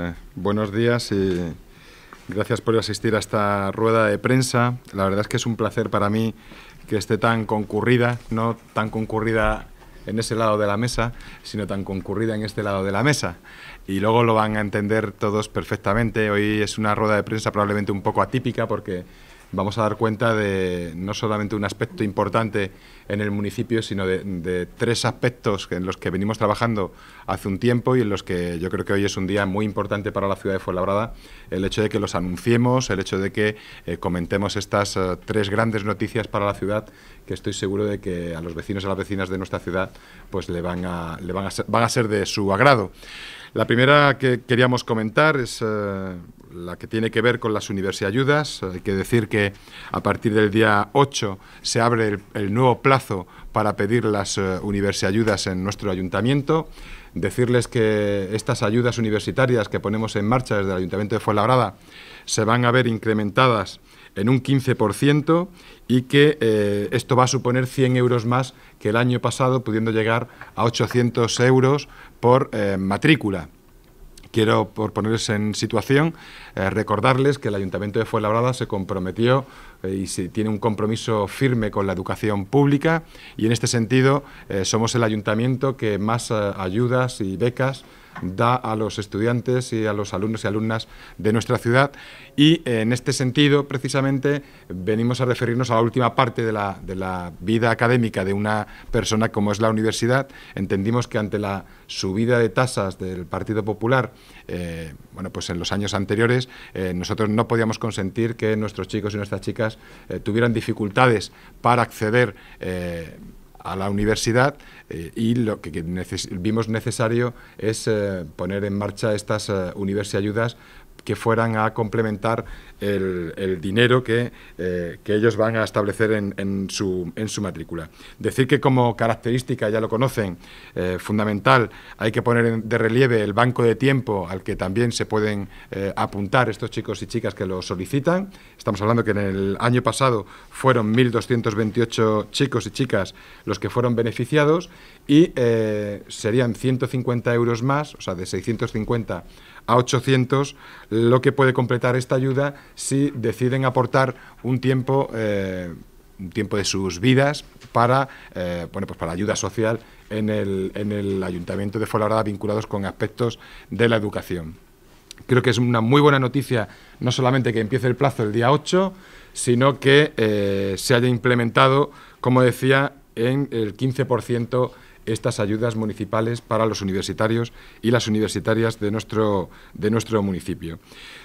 Eh, buenos días y gracias por asistir a esta rueda de prensa. La verdad es que es un placer para mí que esté tan concurrida, no tan concurrida en ese lado de la mesa, sino tan concurrida en este lado de la mesa. Y luego lo van a entender todos perfectamente. Hoy es una rueda de prensa probablemente un poco atípica porque vamos a dar cuenta de no solamente un aspecto importante en el municipio, sino de, tres aspectos en los que venimos trabajando hace un tiempo y en los que yo creo que hoy es un día muy importante para la ciudad de Fuenlabrada, el hecho de que los anunciemos, el hecho de que eh, comentemos estas eh, tres grandes noticias para la ciudad que estoy seguro de que a los vecinos y a las vecinas de nuestra ciudad pues le van a, le van a, ser, van a ser de su agrado. La primera que queríamos comentar es eh, la que tiene que ver con las ayudas. Hay que decir que a partir del día 8 se abre el, nuevo plazo para pedir las uh, ayudas en nuestro ayuntamiento. Decirles que estas ayudas universitarias que ponemos en marcha desde el Ayuntamiento de Fuenlabrada se van a ver incrementadas en un 15% y que eh, esto va a suponer 100 euros más que el año pasado, pudiendo llegar a 800 euros por eh, matrícula. Quiero, por ponerles en situación, eh, recordarles que el Ayuntamiento de Fuenlabrada se comprometió y se, tiene un compromiso firme con la educación pública y en este sentido somos el ayuntamiento que más ayudas y becas da a los estudiantes y a los alumnos y alumnas de nuestra ciudad. Y en este sentido, precisamente, venimos a referirnos a la última parte de la, de la vida académica de una persona como es la universidad. Entendimos que ante la subida de tasas del Partido Popular, eh, bueno, pues en los años anteriores, eh, nosotros no podíamos consentir que nuestros chicos y nuestras chicas eh, tuvieran dificultades para acceder a la universidad eh, y lo que, vimos necesario es eh, poner en marcha estas uh, ayudas que fueran a complementar el, dinero que, eh, que, ellos van a establecer en, en, su, en, su, matrícula. Decir que como característica, ya lo conocen, eh, fundamental, hay que poner de relieve el banco de tiempo al que también se pueden eh, apuntar estos chicos y chicas que lo solicitan. Estamos hablando que en el año pasado fueron 1.228 chicos y chicas los que fueron beneficiados y serían 150 euros más, o sea, de 650 a 800, lo que puede completar esta ayuda si deciden aportar un tiempo, eh, un tiempo de sus vidas para, eh, bueno, pues para ayuda social en el, en el Ayuntamiento de Fuenlabrada vinculados con aspectos de la educación. Creo que es una muy buena noticia no solamente que empiece el plazo el día 8, sino que eh, se haya implementado, como decía, en el 15% estas ayudas municipales para los universitarios y las universitarias de nuestro, de nuestro municipio.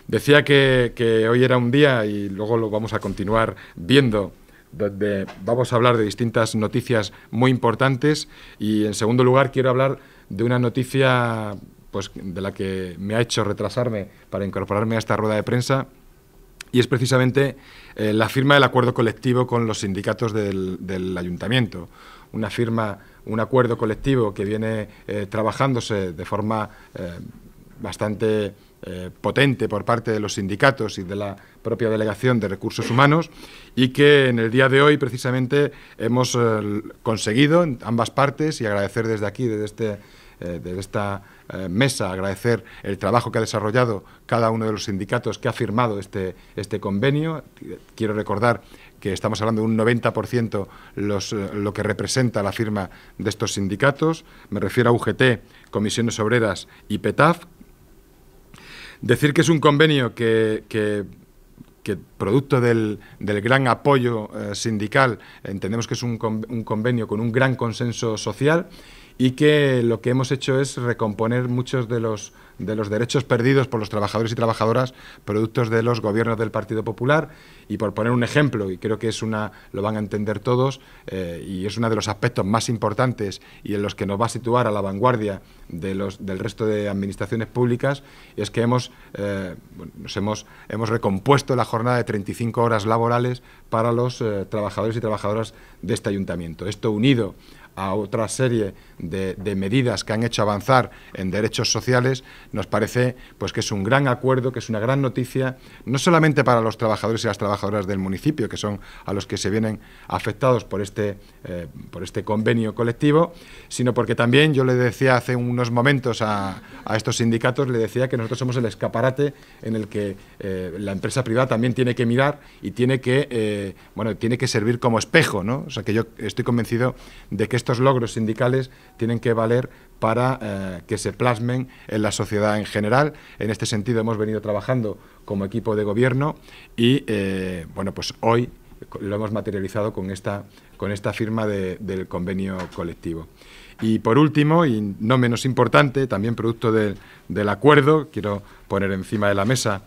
Decía que, hoy era un día, y luego lo vamos a continuar viendo, donde vamos a hablar de distintas noticias muy importantes y, en segundo lugar, quiero hablar de una noticia pues, de la que me ha hecho retrasarme para incorporarme a esta rueda de prensa y es precisamente eh, la firma del acuerdo colectivo con los sindicatos del, del ayuntamiento. Una firma un acuerdo colectivo que viene eh, trabajándose de forma eh, bastante eh, potente por parte de los sindicatos y de la propia Delegación de Recursos Humanos y que en el día de hoy precisamente hemos conseguido en ambas partes y agradecer desde aquí, desde, este, desde esta mesa, agradecer el trabajo que ha desarrollado cada uno de los sindicatos que ha firmado este, este convenio. Quiero recordar que estamos hablando de un 90% los, eh, lo que representa la firma de estos sindicatos. Me refiero a UGT, Comisiones Obreras y PETAF. Decir que es un convenio que, que, producto del, del, gran apoyo eh, sindical, entendemos que es un, un convenio con un gran consenso social y que lo que hemos hecho es recomponer muchos de los, de los derechos perdidos por los trabajadores y trabajadoras productos de los gobiernos del Partido Popular y por poner un ejemplo, y creo que es una, lo van a entender todos, eh, y es uno de los aspectos más importantes y en los que nos va a situar a la vanguardia de los, del resto de administraciones públicas, es que hemos, eh, nos hemos, hemos recompuesto la jornada de 35 horas laborales para los eh, trabajadores y trabajadoras de este ayuntamiento. Esto unido a otra serie de, medidas que han hecho avanzar en derechos sociales, nos parece pues, que es un gran acuerdo, que es una gran noticia, no solamente para los trabajadores y las trabajadoras del municipio, que son a los que se vienen afectados por este, eh, por este convenio colectivo, sino porque también yo le decía hace unos momentos a, estos sindicatos, le decía que nosotros somos el escaparate en el que eh, la empresa privada también tiene que mirar y tiene que, eh, bueno, tiene que servir como espejo, ¿no? O sea que yo estoy convencido de que estos logros sindicales tienen que valer para eh, que se plasmen en la sociedad en general. En este sentido hemos venido trabajando como equipo de gobierno y eh, bueno, pues hoy lo hemos materializado con esta, con esta firma del convenio colectivo. Y por último, y no menos importante, también producto del acuerdo, quiero poner encima de la mesa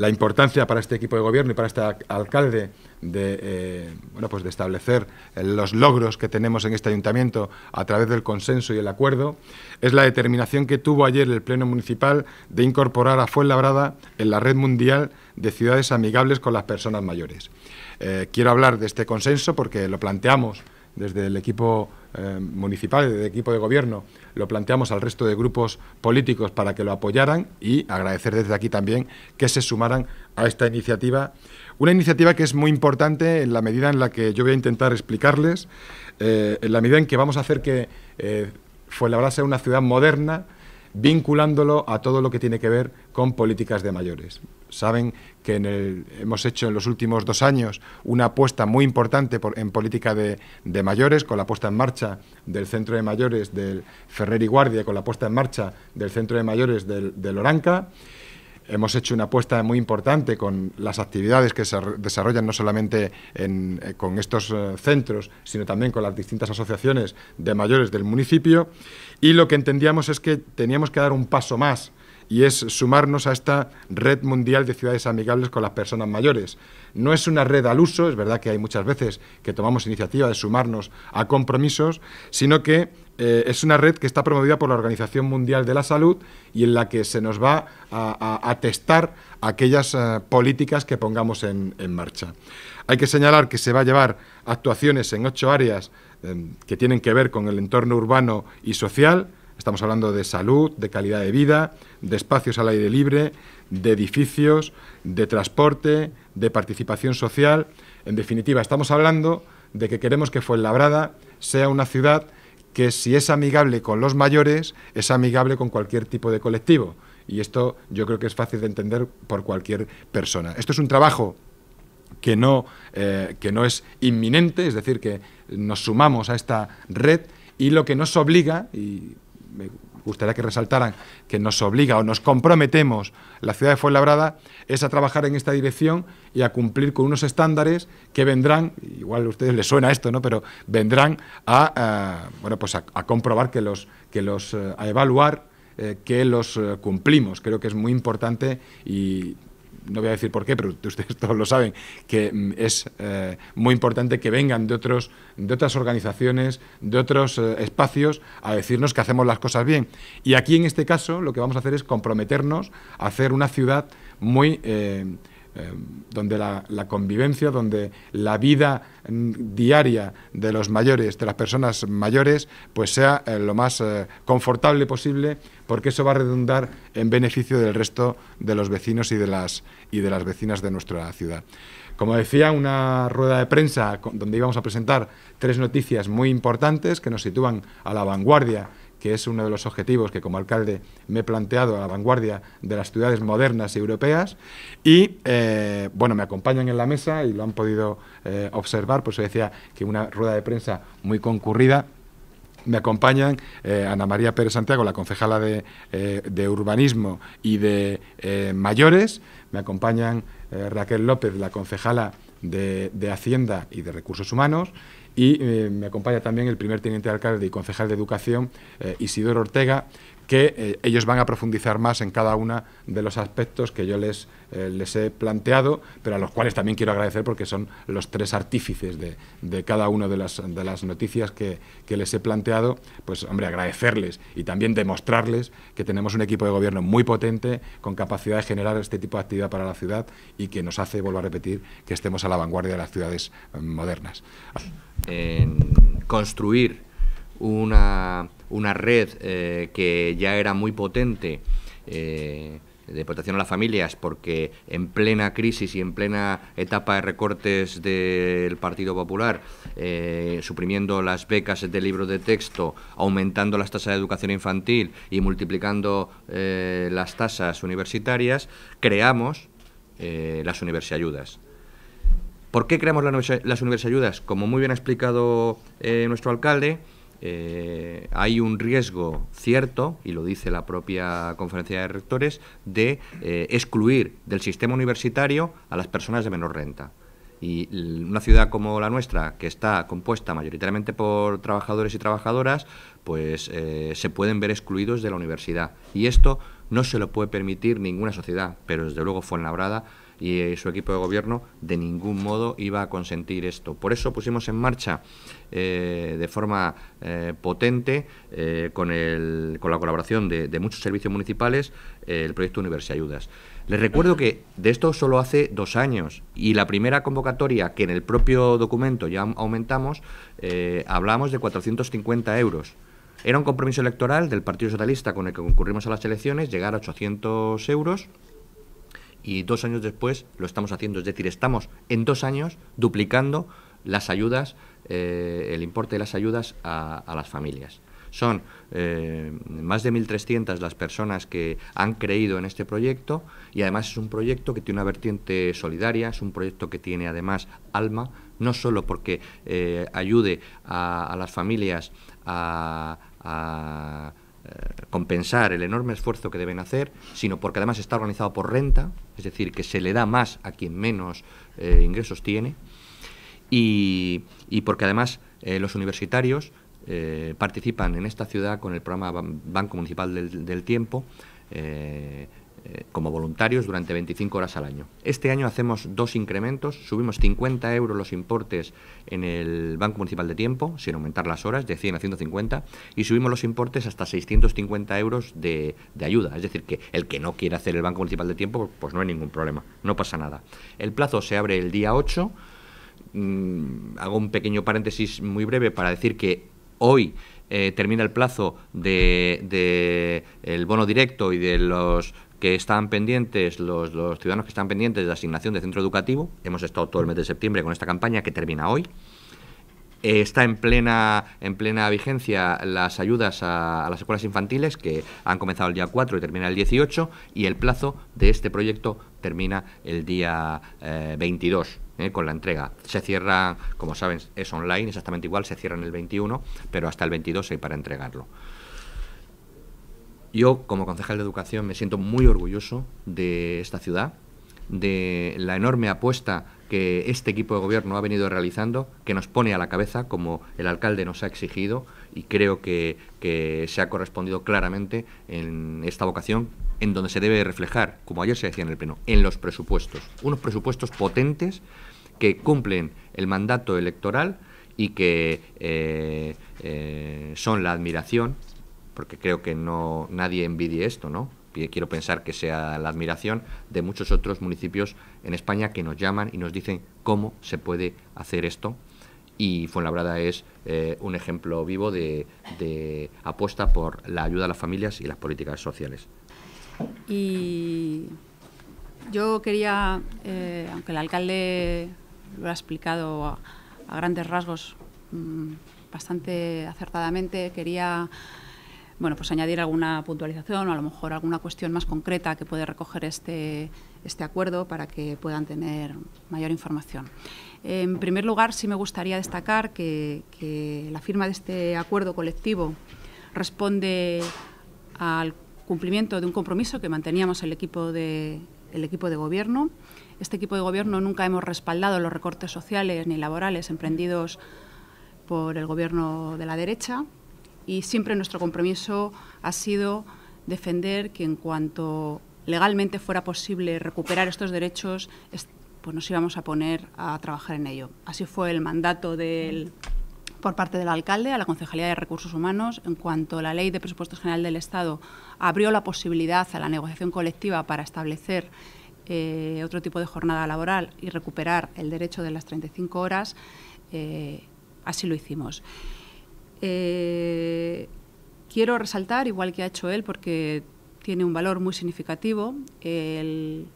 la importancia para este equipo de gobierno y para este alcalde de, eh, bueno, pues de establecer los logros que tenemos en este ayuntamiento a través del consenso y el acuerdo, es la determinación que tuvo ayer el Pleno Municipal de incorporar a Fuenlabrada en la red mundial de ciudades amigables con las personas mayores. Eh, quiero hablar de este consenso porque lo planteamos desde el equipo eh, municipal, desde el equipo de gobierno, lo planteamos al resto de grupos políticos para que lo apoyaran y agradecer desde aquí también que se sumaran a esta iniciativa. Una iniciativa que es muy importante en la medida en la que yo voy a intentar explicarles, eh, en la medida en que vamos a hacer que eh, Fuenlabrada sea una ciudad moderna, vinculándolo a todo lo que tiene que ver con políticas de mayores. Saben que hemos hecho en los últimos dos años una apuesta muy importante en política de, mayores, con la puesta en marcha del Centro de Mayores del Ferrer y Guardia, con la puesta en marcha del Centro de Mayores del, del Oranca. Hemos hecho una apuesta muy importante con las actividades que se desarrollan no solamente eh, con estos eh, centros, sino también con las distintas asociaciones de mayores del municipio. Y lo que entendíamos es que teníamos que dar un paso más y es sumarnos a esta red mundial de ciudades amigables con las personas mayores. No es una red al uso, es verdad que hay muchas veces que tomamos iniciativa de sumarnos a compromisos, sino que eh, es una red que está promovida por la Organización Mundial de la Salud y en la que se nos va a, testar aquellas eh, políticas que pongamos en, marcha. Hay que señalar que se va a llevar actuaciones en ocho áreas eh, que tienen que ver con el entorno urbano y social, Estamos hablando de salud, de calidad de vida, de espacios al aire libre, de edificios, de transporte, de participación social. En definitiva, estamos hablando de que queremos que Fuenlabrada sea una ciudad que si es amigable con los mayores, es amigable con cualquier tipo de colectivo. Y esto yo creo que es fácil de entender por cualquier persona. Esto es un trabajo que no, eh, que no es inminente, es decir, que nos sumamos a esta red y lo que nos obliga, me gustaría que resaltaran que nos obliga o nos comprometemos la ciudad de Fuenlabrada es a trabajar en esta dirección y a cumplir con unos estándares que vendrán, igual a ustedes les suena esto, ¿no? pero vendrán a, bueno, pues a, comprobar que los, que los eh, a evaluar eh, que los eh, cumplimos. Creo que es muy importante y no voy a decir por qué, pero ustedes todos lo saben, que mm, es eh, muy importante que vengan de, otros, de otras organizaciones, de otros eh, espacios, a decirnos que hacemos las cosas bien. Y aquí, en este caso, lo que vamos a hacer es comprometernos a hacer una ciudad muy... Eh, eh, donde la, convivencia, donde la vida mm, diaria de los mayores, de las personas mayores, pues sea eh, lo más eh, confortable posible, porque eso va a redundar en beneficio del resto de los vecinos y de las, y de las vecinas de nuestra ciudad. Como decía, una rueda de prensa donde íbamos a presentar tres noticias muy importantes que nos sitúan a la vanguardia que es uno de los objetivos que como alcalde me he planteado a la vanguardia de las ciudades modernas europeas. Y eh, bueno, me acompañan en la mesa y lo han podido eh, observar, por eso decía que una rueda de prensa muy concurrida. Me acompañan eh, Ana María Pérez Santiago, la concejala de, Urbanismo y de Mayores. Me acompañan Raquel López, la concejala de, de Hacienda y de Recursos Humanos y eh, me acompaña también el primer teniente de alcalde y concejal de Educación, eh, Isidoro Ortega, que eh, ellos van a profundizar más en cada uno de los aspectos que yo les, eh, les he planteado, pero a los cuales también quiero agradecer porque son los tres artífices de, de cada una de las, de las noticias que, que, les he planteado, pues hombre, agradecerles y también demostrarles que tenemos un equipo de gobierno muy potente, con capacidad de generar este tipo de actividad para la ciudad y que nos hace, vuelvo a repetir, que estemos a la vanguardia de las ciudades eh, modernas. En construir una, una red que ya era muy potente de protección a las familias, porque en plena crisis y en plena etapa de recortes del Partido Popular, eh, suprimiendo las becas de libros de texto, aumentando las tasas de educación infantil y multiplicando eh, las tasas universitarias, creamos eh, las universiayudas. ¿Por qué creamos las universiayudas? Como muy bien ha explicado nuestro alcalde, eh, hay un riesgo cierto, y lo dice la propia conferencia de rectores, de eh, excluir del sistema universitario a las personas de menor renta. Y una ciudad como la nuestra, que está compuesta mayoritariamente por trabajadores y trabajadoras, pues eh, se pueden ver excluidos de la universidad. Y esto no se lo puede permitir ninguna sociedad, pero desde luego fue Fuenlabrada y eh, su equipo de gobierno de ningún modo iba a consentir esto. Por eso pusimos en marcha eh, de forma eh, potente, con, el, con, la colaboración de, muchos servicios municipales, el proyecto Universidad Ayudas. Les recuerdo que de esto solo hace dos años y la primera convocatoria que en el propio documento ya aumentamos, hablamos de 450 euros. Era un compromiso electoral del Partido Socialista con el que concurrimos a las elecciones, llegar a 800 euros y dos años después lo estamos haciendo. Es decir, estamos en dos años duplicando las ayudas, eh, el importe de las ayudas a, las familias. Son eh, más de 1.300 las personas que han creído en este proyecto y además es un proyecto que tiene una vertiente solidaria, es un proyecto que tiene además alma, no solo porque eh, ayude a, las familias a compensar el enorme esfuerzo que deben hacer, sino porque además está organizado por renta, es decir, que se le da más a quien menos eh, ingresos tiene, y, porque además eh, los universitarios participan en esta ciudad con el programa Banco Municipal del, del Tiempo, eh, como voluntarios durante 25 horas al año. Este año hacemos dos incrementos, subimos 50 euros los importes en el Banco Municipal de Tiempo, sin aumentar las horas, de 100 a 150, y subimos los importes hasta 650 euros de, ayuda. Es decir, que el que no quiere hacer el Banco Municipal de Tiempo, pues no hay ningún problema, no pasa nada. El plazo se abre el día 8. Mm, hago un pequeño paréntesis muy breve para decir que hoy eh, termina el plazo de, el bono directo y de los que están pendientes, los, ciudadanos que están pendientes de la asignación de centro educativo. Hemos estado todo el mes de septiembre con esta campaña que termina hoy. Eh, está en plena, en plena vigencia las ayudas a, las escuelas infantiles que han comenzado el día 4 y termina el 18 y el plazo de este proyecto termina el día 22 eh, eh, con la entrega. Se cierra, como saben, es online, exactamente igual, se cierra en el 21, pero hasta el 22 hay para entregarlo. Yo, como concejal de educación, me siento muy orgulloso de esta ciudad, de la enorme apuesta que este equipo de gobierno ha venido realizando, que nos pone a la cabeza, como el alcalde nos ha exigido, y creo que, se ha correspondido claramente en esta vocación, en donde se debe reflejar, como ayer se decía en el Pleno, en los presupuestos. Unos presupuestos potentes que cumplen el mandato electoral y que eh, eh, son la admiración porque creo que no nadie envidie esto, ¿no? Quiero pensar que sea la admiración de muchos otros municipios en España que nos llaman y nos dicen cómo se puede hacer esto. Y Fuenlabrada es eh, un ejemplo vivo de, apuesta por la ayuda a las familias y las políticas sociales. Y yo quería, eh, aunque el alcalde lo ha explicado a, grandes rasgos mm, bastante acertadamente, quería bueno, pues añadir alguna puntualización o a lo mejor alguna cuestión más concreta que puede recoger este, este acuerdo para que puedan tener mayor información. En primer lugar, sí me gustaría destacar que, la firma de este acuerdo colectivo responde al cumplimiento de un compromiso que manteníamos el equipo de, el equipo de gobierno. Este equipo de gobierno nunca hemos respaldado los recortes sociales ni laborales emprendidos por el gobierno de la derecha, y siempre nuestro compromiso ha sido defender que en cuanto legalmente fuera posible recuperar estos derechos, pues nos íbamos a poner a trabajar en ello. Así fue el mandato del, por parte del alcalde a la Concejalía de Recursos Humanos en cuanto la Ley de Presupuestos General del Estado abrió la posibilidad a la negociación colectiva para establecer eh, otro tipo de jornada laboral y recuperar el derecho de las 35 horas, eh, así lo hicimos. Eh, quiero resaltar, igual que ha hecho él, porque tiene un valor muy significativo, el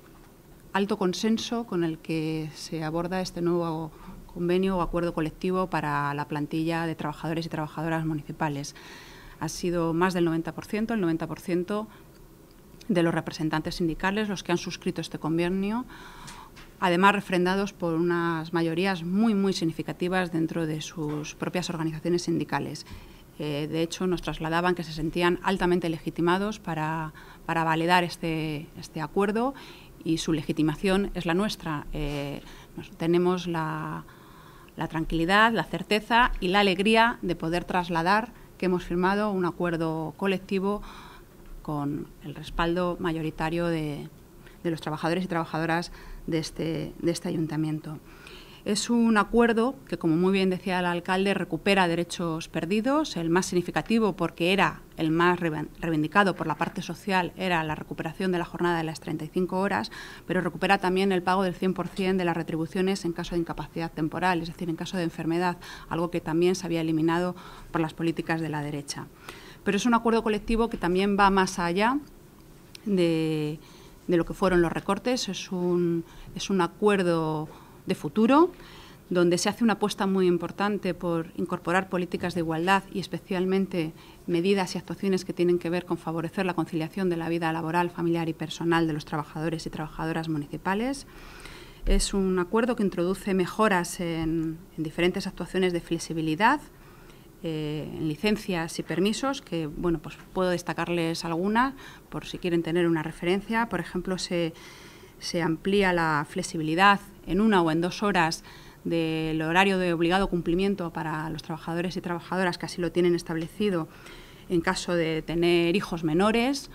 alto consenso con el que se aborda este nuevo convenio o acuerdo colectivo para la plantilla de trabajadores y trabajadoras municipales. Ha sido más del 90%, el 90% de los representantes sindicales los que han suscrito este convenio, además refrendados por unas mayorías muy, muy significativas dentro de sus propias organizaciones sindicales. Eh, de hecho, nos trasladaban que se sentían altamente legitimados para, para validar este, este, acuerdo y su legitimación es la nuestra. Eh, tenemos la, la tranquilidad, la certeza y la alegría de poder trasladar que hemos firmado un acuerdo colectivo con el respaldo mayoritario de, los trabajadores y trabajadoras de este, de este ayuntamiento. Es un acuerdo que, como muy bien decía el alcalde, recupera derechos perdidos. El más significativo, porque era el más reivindicado por la parte social, era la recuperación de la jornada de las 35 horas, pero recupera también el pago del 100% de las retribuciones en caso de incapacidad temporal, es decir, en caso de enfermedad, algo que también se había eliminado por las políticas de la derecha. Pero es un acuerdo colectivo que también va más allá de, de lo que fueron los recortes. Es un, es un acuerdo de futuro, donde se hace una apuesta muy importante por incorporar políticas de igualdad y especialmente medidas y actuaciones que tienen que ver con favorecer la conciliación de la vida laboral, familiar y personal de los trabajadores y trabajadoras municipales. Es un acuerdo que introduce mejoras en, diferentes actuaciones de flexibilidad, eh, en licencias y permisos, que bueno, pues puedo destacarles algunas por si quieren tener una referencia. Por ejemplo, se, se amplía la flexibilidad en una o en dos horas del horario de obligado cumplimiento para los trabajadores y trabajadoras que así lo tienen establecido en caso de tener hijos menores,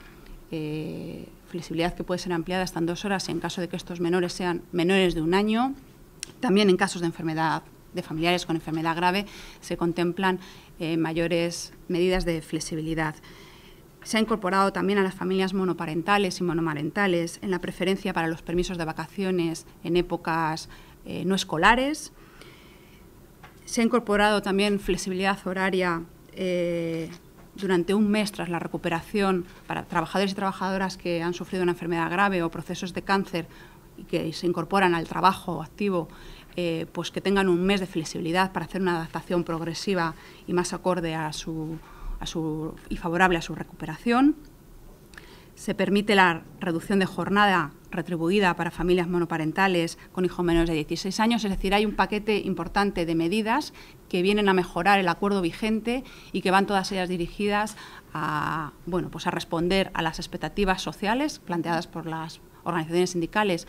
eh, flexibilidad que puede ser ampliada hasta en dos horas en caso de que estos menores sean menores de un año. También en casos de enfermedad de familiares con enfermedad grave se contemplan eh, mayores medidas de flexibilidad. Se ha incorporado también a las familias monoparentales y monomarentales en la preferencia para los permisos de vacaciones en épocas eh, no escolares. Se ha incorporado también flexibilidad horaria eh, durante un mes tras la recuperación para trabajadores y trabajadoras que han sufrido una enfermedad grave o procesos de cáncer y que se incorporan al trabajo activo, eh, pues que tengan un mes de flexibilidad para hacer una adaptación progresiva y más acorde a su y favorable a su recuperación. Se permite la reducción de jornada retribuida para familias monoparentales con hijos menores de 16 años, es decir, hay un paquete importante de medidas que vienen a mejorar el acuerdo vigente y que van todas ellas dirigidas a, bueno, pues a responder a las expectativas sociales planteadas por las organizaciones sindicales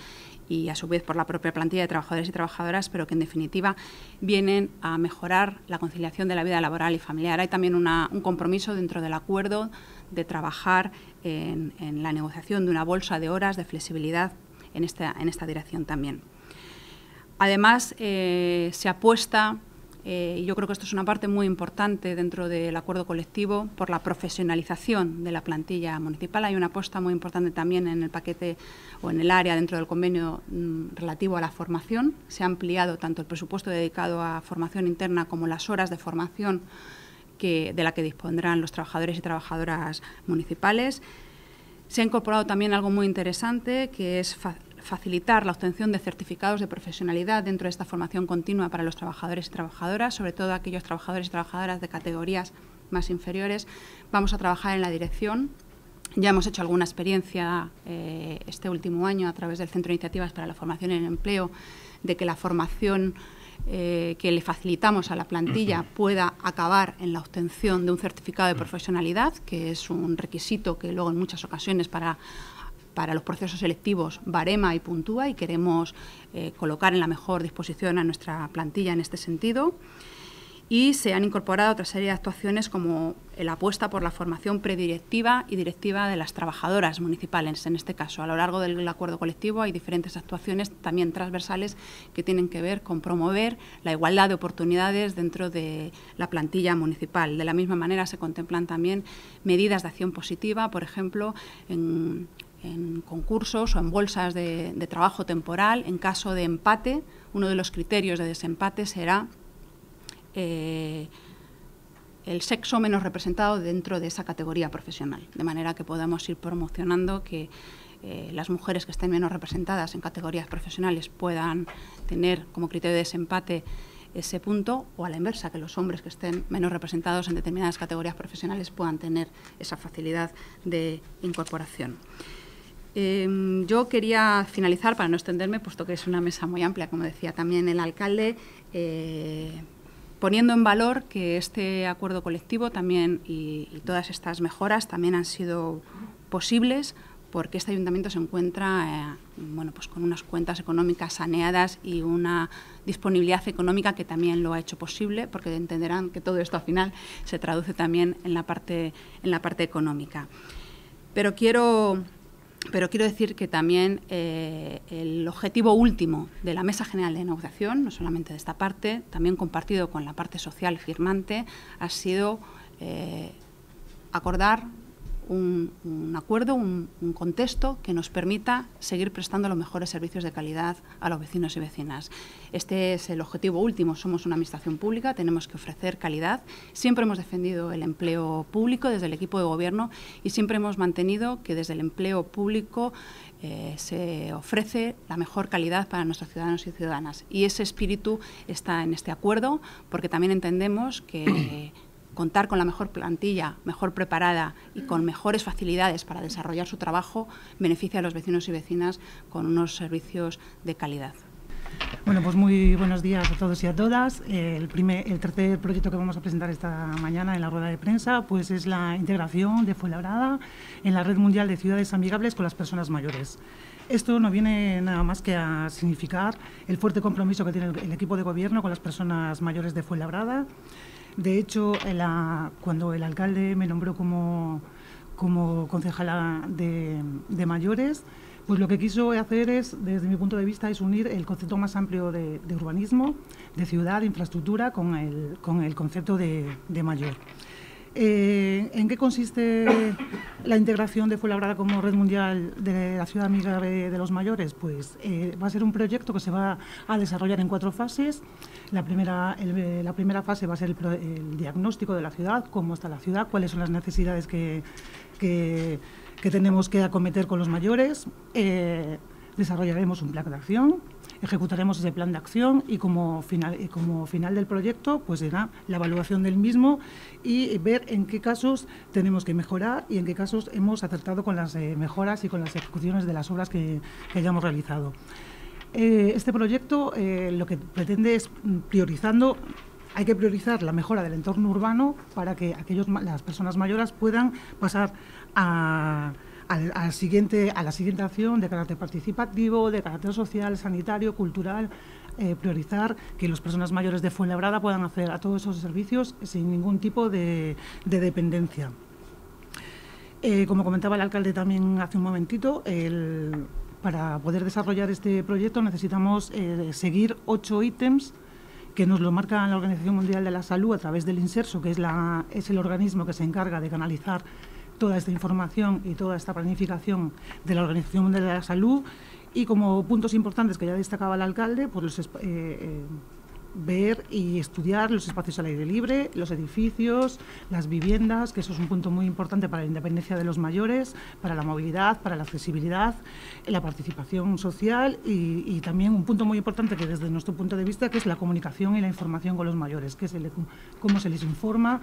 y a su vez por la propia plantilla de trabajadores y trabajadoras, pero que en definitiva vienen a mejorar la conciliación de la vida laboral y familiar. Hay también un compromiso dentro del acuerdo de trabajar en, la negociación de una bolsa de horas de flexibilidad en esta, en esta dirección también. Además, eh, se apuesta eh, y yo creo que esto es una parte muy importante dentro del acuerdo colectivo por la profesionalización de la plantilla municipal. Hay una apuesta muy importante también en el paquete o en el área dentro del convenio mm, relativo a la formación. Se ha ampliado tanto el presupuesto dedicado a formación interna como las horas de formación que, de la que dispondrán los trabajadores y trabajadoras municipales. Se ha incorporado también algo muy interesante que es facilitar la obtención de certificados de profesionalidad dentro de esta formación continua para los trabajadores y trabajadoras, sobre todo aquellos trabajadores y trabajadoras de categorías más inferiores. Vamos a trabajar en la dirección. Ya hemos hecho alguna experiencia eh, este último año a través del Centro de Iniciativas para la Formación en el Empleo de que la formación eh, que le facilitamos a la plantilla pueda acabar en la obtención de un certificado de profesionalidad, que es un requisito que luego en muchas ocasiones para para los procesos selectivos barema y puntúa y queremos eh, colocar en la mejor disposición a nuestra plantilla en este sentido. Y se han incorporado otra serie de actuaciones como la apuesta por la formación predirectiva y directiva de las trabajadoras municipales. En este caso, a lo largo del acuerdo colectivo hay diferentes actuaciones también transversales que tienen que ver con promover la igualdad de oportunidades dentro de la plantilla municipal. De la misma manera, se contemplan también medidas de acción positiva, por ejemplo, en en concursos o en bolsas de, trabajo temporal. En caso de empate, uno de los criterios de desempate será eh, el sexo menos representado dentro de esa categoría profesional, de manera que podamos ir promocionando que eh, las mujeres que estén menos representadas en categorías profesionales puedan tener como criterio de desempate ese punto, o a la inversa, que los hombres que estén menos representados en determinadas categorías profesionales puedan tener esa facilidad de incorporación. Em, yo quería finalizar, para no extenderme, puesto que es una mesa muy amplia, como decía también el alcalde, eh, poniendo en valor que este acuerdo colectivo también y, todas estas mejoras también han sido posibles porque este ayuntamiento se encuentra eh, bueno, pues con unas cuentas económicas saneadas y una disponibilidad económica que también lo ha hecho posible, porque entenderán que todo esto al final se traduce también en la parte, en la parte económica. Pero quiero pero quiero decir que también eh, el objetivo último de la Mesa General de Negociación, no solamente de esta parte, también compartido con la parte social firmante, ha sido eh, acordar un, acuerdo, un, contexto que nos permita seguir prestando los mejores servicios de calidad a los vecinos y vecinas. Este es el objetivo último. Somos una administración pública, tenemos que ofrecer calidad. Siempre hemos defendido el empleo público desde el equipo de gobierno y siempre hemos mantenido que desde el empleo público eh, se ofrece la mejor calidad para nuestros ciudadanos y ciudadanas. Y ese espíritu está en este acuerdo porque también entendemos que contar con la mejor plantilla, mejor preparada y con mejores facilidades para desarrollar su trabajo beneficia a los vecinos y vecinas con unos servicios de calidad. Bueno, pues muy buenos días a todos y a todas. El, primer, el tercer proyecto que vamos a presentar esta mañana en la rueda de prensa pues es la integración de Fuenlabrada en la red mundial de ciudades amigables con las personas mayores. Esto no viene nada más que a significar el fuerte compromiso que tiene el, equipo de gobierno con las personas mayores de Fuenlabrada de hecho, cuando el alcalde me nombró como, como concejala de, mayores, pues lo que quiso hacer es, desde mi punto de vista, es unir el concepto más amplio de, urbanismo, de ciudad, de infraestructura, con el, con el concepto de mayor. Eh, ¿En qué consiste la integración de Fuenlabrada como red mundial de la ciudad amiga de, los mayores? Pues eh, va a ser un proyecto que se va a desarrollar en cuatro fases. La primera, la primera fase va a ser el, diagnóstico de la ciudad, cómo está la ciudad, cuáles son las necesidades que, que, tenemos que acometer con los mayores. Eh, desarrollaremos un plan de acción ejecutaremos ese plan de acción y como final, como final del proyecto pues será la evaluación del mismo y ver en qué casos tenemos que mejorar y en qué casos hemos acertado con las eh, mejoras y con las ejecuciones de las obras que, hayamos realizado. Eh, este proyecto eh, lo que pretende es mm, priorizando hay que priorizar la mejora del entorno urbano para que aquellos, las personas mayores puedan pasar a, a la siguiente acción de carácter participativo, de carácter social, sanitario, cultural, eh, priorizar que las personas mayores de Fuenlabrada puedan acceder a todos esos servicios sin ningún tipo de, dependencia. Eh, como comentaba el alcalde también hace un momentito, para poder desarrollar este proyecto necesitamos eh, seguir ocho ítems que nos lo marca la Organización Mundial de la Salud a través del INSERSO, que es, la, es el organismo que se encarga de canalizar toda esta información y toda esta planificación de la Organización Mundial de la Salud y como puntos importantes que ya destacaba el alcalde, pues los, eh, eh, ver y estudiar los espacios al aire libre, los edificios, las viviendas, que eso es un punto muy importante para la independencia de los mayores, para la movilidad, para la accesibilidad, la participación social y, también un punto muy importante que desde nuestro punto de vista que es la comunicación y la información con los mayores, que es cómo se les informa.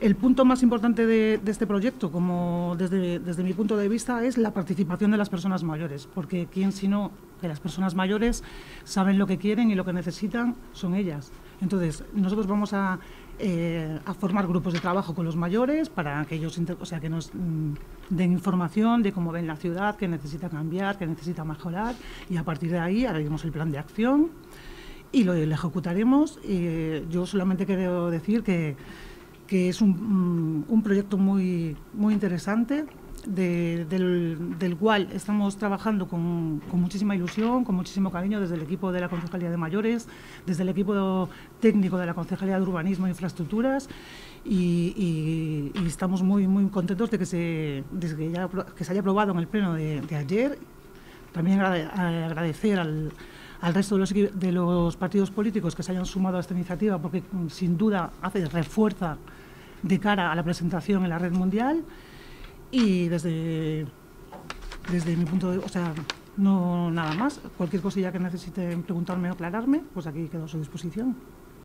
El punto más importante de, este proyecto, como desde, desde mi punto de vista, es la participación de las personas mayores, porque quién sino que las personas mayores saben lo que quieren y lo que necesitan son ellas. Entonces, nosotros vamos a, eh, formar grupos de trabajo con los mayores para que ellos o sea, que nos mm, den información de cómo ven la ciudad, qué necesita cambiar, qué necesita mejorar, y a partir de ahí haremos el plan de acción y lo, ejecutaremos. yo solamente quiero decir que, que es un, mm, un proyecto muy, muy interesante del, cual estamos trabajando con, muchísima ilusión, con muchísimo cariño desde el equipo de la Concejalía de Mayores, desde el equipo técnico de la Concejalía de Urbanismo e Infraestructuras y, estamos muy, muy contentos de que se, que se haya aprobado en el pleno de, ayer. También agradecer al, al resto de los, de los partidos políticos que se hayan sumado a esta iniciativa porque sin duda hace, refuerza de cara a la presentación en la red mundial y desde, desde mi punto de o sea, no nada más. Cualquier cosilla que necesiten preguntarme o aclararme, pues aquí quedo a su disposición.